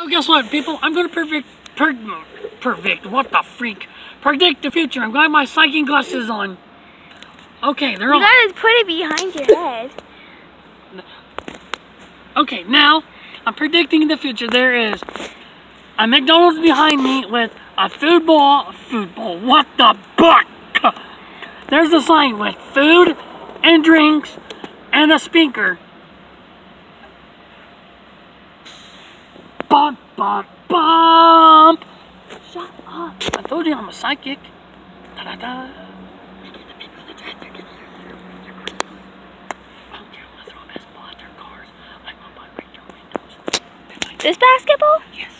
Oh, guess what, people? I'm gonna predict, predict, what the freak? Predict the future. I'm got my psychic glasses on. Okay, they're You on. gotta put it behind your head. Okay, now I'm predicting the future. There is a McDonald's behind me with a food bowl. Food bowl. What the buck? There's a sign with food and drinks and a speaker. Bump, bump, bump. Shut up. I told you I'm a psychic. Da da da. I don't care, I'm gonna throw a basketball at their cars. I'm gonna buy picture windows. This basketball? Yes.